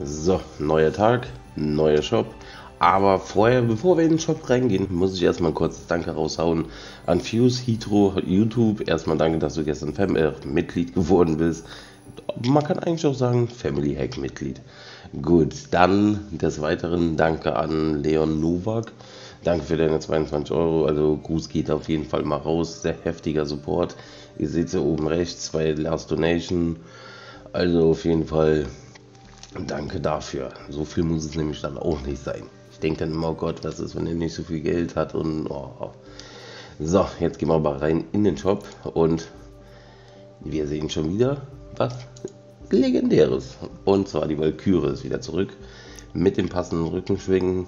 So, neuer Tag, neuer Shop. Aber vorher, bevor wir in den Shop reingehen, muss ich erstmal kurz Danke raushauen an Fuse Hitro YouTube. Erstmal danke, dass du gestern Fam äh, Mitglied geworden bist. Man kann eigentlich auch sagen Family Hack Mitglied. Gut, dann des Weiteren danke an Leon Nowak. Danke für deine 22 Euro. Also Gruß geht auf jeden Fall mal raus. Sehr heftiger Support. Ihr seht hier oben rechts zwei Last Donation. Also auf jeden Fall danke dafür. So viel muss es nämlich dann auch nicht sein. Ich denke dann immer, oh Gott, was ist, wenn er nicht so viel Geld hat und oh. So, jetzt gehen wir aber rein in den Shop und wir sehen schon wieder was Legendäres. Und zwar die Valkyrie ist wieder zurück mit dem passenden Rückenschwingen.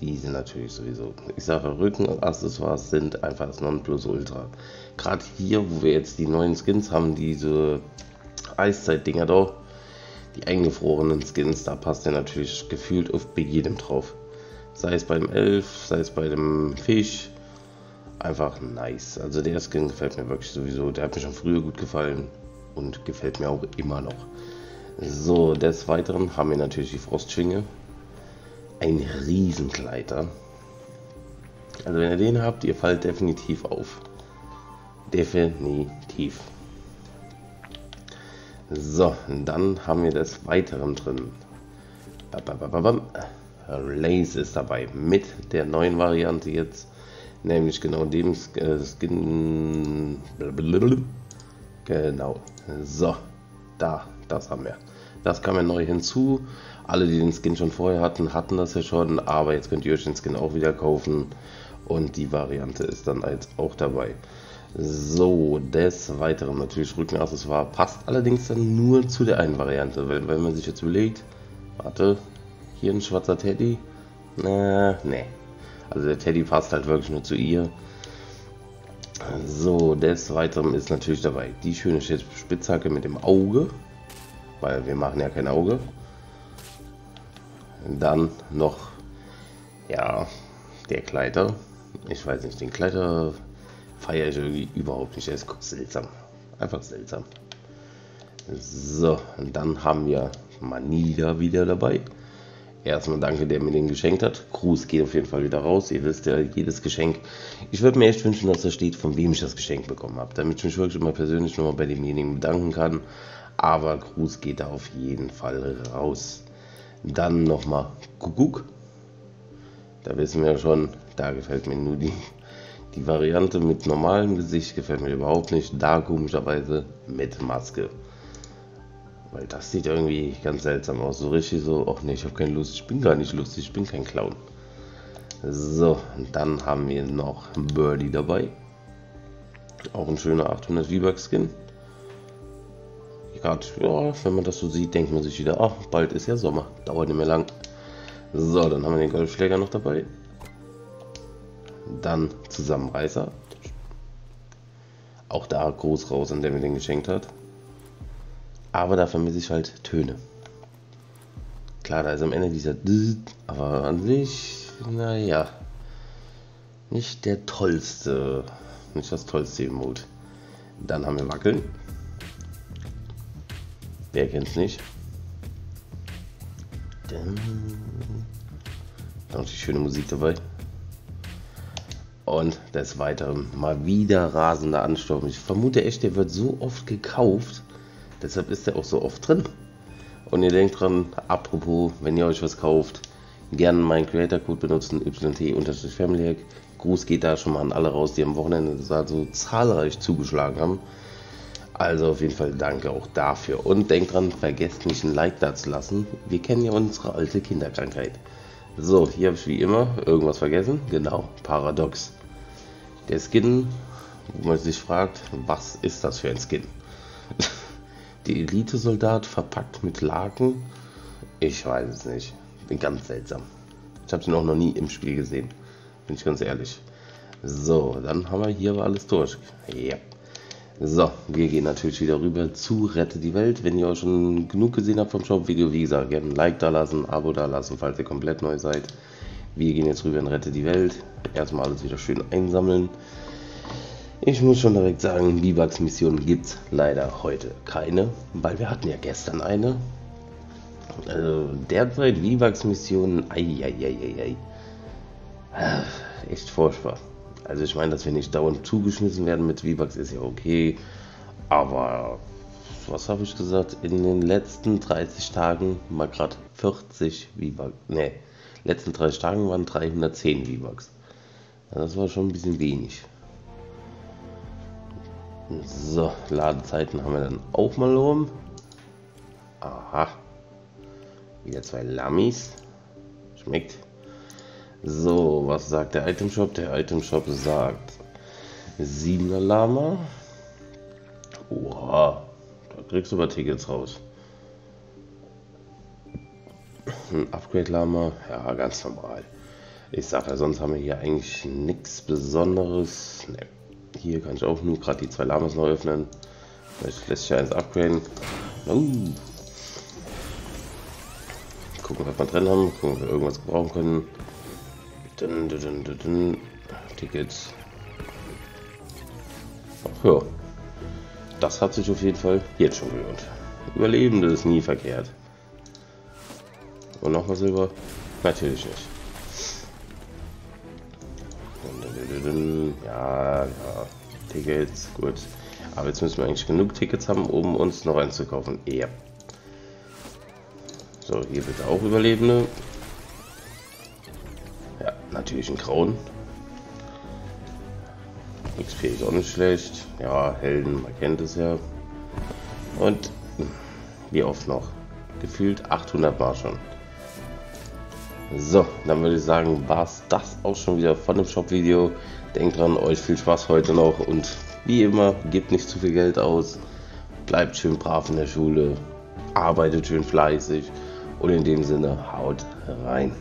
Die sind natürlich sowieso, ich sage Rückenaccessoires sind einfach das Nonplusultra. Gerade hier, wo wir jetzt die neuen Skins haben, diese Eiszeit-Dinger da, die eingefrorenen Skins, da passt er natürlich gefühlt auf jedem drauf. Sei es beim Elf, sei es bei dem Fisch. Einfach nice. Also der Skin gefällt mir wirklich sowieso. Der hat mir schon früher gut gefallen und gefällt mir auch immer noch. So, des Weiteren haben wir natürlich die Frostschwinge. Ein Riesenkleider. Also wenn ihr den habt, ihr fallt definitiv auf. Definitiv. So, dann haben wir des Weiteren drin. Lace ist dabei mit der neuen Variante jetzt, nämlich genau dem äh, Skin. Genau. So, da, das haben wir. Das kam ja neu hinzu. Alle, die den Skin schon vorher hatten, hatten das ja schon, aber jetzt könnt ihr euch den Skin auch wieder kaufen und die Variante ist dann als auch dabei. So, des Weiteren natürlich Rückenaccessoire. Passt allerdings dann nur zu der einen Variante. Weil, wenn man sich jetzt überlegt, warte, hier ein schwarzer Teddy. Äh, ne. Also der Teddy passt halt wirklich nur zu ihr. So, des Weiteren ist natürlich dabei die schöne Spitzhacke mit dem Auge. Weil wir machen ja kein Auge. Dann noch, ja, der Kleider. Ich weiß nicht, den Kleider feiere ich irgendwie überhaupt nicht. Er ist seltsam. Einfach seltsam. So, und dann haben wir Manida wieder dabei. Erstmal danke, der mir den geschenkt hat. Gruß geht auf jeden Fall wieder raus. Ihr wisst ja, jedes Geschenk. Ich würde mir echt wünschen, dass da steht, von wem ich das Geschenk bekommen habe. Damit ich mich wirklich immer persönlich nochmal bei demjenigen bedanken kann. Aber Gruß geht da auf jeden Fall raus. Dann nochmal Kuckuck. Da wissen wir schon, da gefällt mir nur die die Variante mit normalem Gesicht gefällt mir überhaupt nicht. Da komischerweise mit Maske. Weil das sieht irgendwie ganz seltsam aus. So richtig so, ach nee, ich habe keine Lust. Ich bin gar nicht lustig, ich bin kein Clown. So, dann haben wir noch Birdie dabei. Auch ein schöner 800 V-Bucks-Skin. Ja, wenn man das so sieht, denkt man sich wieder, ach, bald ist ja Sommer. Dauert nicht mehr lang. So, dann haben wir den Golfschläger noch dabei. Dann Zusammenreißer. Auch da groß raus, an der mir den geschenkt hat. Aber da vermisse ich halt Töne. Klar, da ist am Ende dieser aber an sich, naja, nicht der tollste, nicht das tollste Emote. Dann haben wir Wackeln. Wer kennt's nicht? Dann noch die schöne Musik dabei. Und des Weiteren mal wieder rasender Ansturm. Ich vermute echt, der wird so oft gekauft. Deshalb ist er auch so oft drin. Und ihr denkt dran, apropos, wenn ihr euch was kauft, gerne meinen Creator Code benutzen, YT-Family Gruß geht da schon mal an alle raus, die am Wochenende so zahlreich zugeschlagen haben. Also auf jeden Fall danke auch dafür. Und denkt dran, vergesst nicht ein Like da zu lassen. Wir kennen ja unsere alte Kinderkrankheit. So, hier habe ich wie immer irgendwas vergessen. Genau, Paradox. Der Skin, wo man sich fragt, was ist das für ein Skin? Die Elite-Soldat verpackt mit Laken? Ich weiß es nicht. Bin ganz seltsam. Ich habe sie auch noch nie im Spiel gesehen. Bin ich ganz ehrlich. So, dann haben wir hier aber alles durch. Ja. So, wir gehen natürlich wieder rüber zu Rette die Welt. Wenn ihr auch schon genug gesehen habt vom Shop-Video, wie gesagt, gerne ein Like da lassen, ein Abo da lassen, falls ihr komplett neu seid. Wir gehen jetzt rüber in Rette die Welt. Erstmal alles wieder schön einsammeln. Ich muss schon direkt sagen, Biwaks-Mission gibt es leider heute keine, weil wir hatten ja gestern eine. Also derzeit VWAX-Missionen, eieieiei. Echt furchtbar. Also ich meine, dass wir nicht dauernd zugeschmissen werden mit VWAX ist ja okay. Aber was habe ich gesagt? In den letzten 30 Tagen mal gerade 40 VWAX. Ne, letzten 30 Tagen waren 310 VWAX. Das war schon ein bisschen wenig. So, Ladezeiten haben wir dann auch mal rum. Aha. Wieder zwei Lammis. Schmeckt. So, was sagt der Item Shop? Der Item Shop sagt 7er Lama. Oha, da kriegst du aber Tickets raus. Ein Upgrade Lama, ja, ganz normal. Ich sage ja, sonst haben wir hier eigentlich nichts Besonderes. Ne. Hier kann ich auch nur gerade die zwei Lamas noch öffnen. Vielleicht lässt sich eins upgraden. Oh. Gucken, was wir drin haben. Gucken, ob wir irgendwas gebrauchen können. Dun, dun, dun, Tickets. Ach ja. Das hat sich auf jeden Fall jetzt schon gelohnt. Überlebende ist nie verkehrt. Und nochmal Silber? Natürlich nicht. Ja, ja. Tickets, gut. Aber jetzt müssen wir eigentlich genug Tickets haben, um uns noch einzukaufen. Ja. So, hier bitte auch Überlebende. Ja, natürlich ein Grauen. XP ist auch nicht schlecht. Ja, Helden, man kennt es ja. Und wie oft noch? Gefühlt 800 Mal schon. So, dann würde ich sagen, war es das auch schon wieder von dem Shop-Video. Denkt dran, euch viel Spaß heute noch und wie immer, gebt nicht zu viel Geld aus, bleibt schön brav in der Schule, arbeitet schön fleißig und in dem Sinne haut rein.